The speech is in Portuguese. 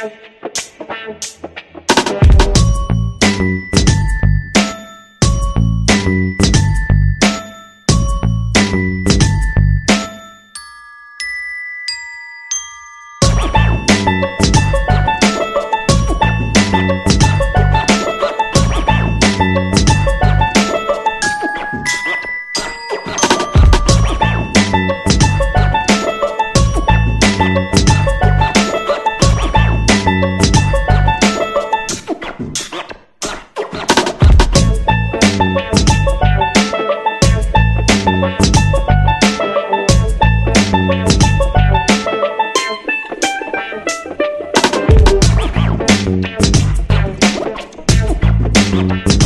Bye. Música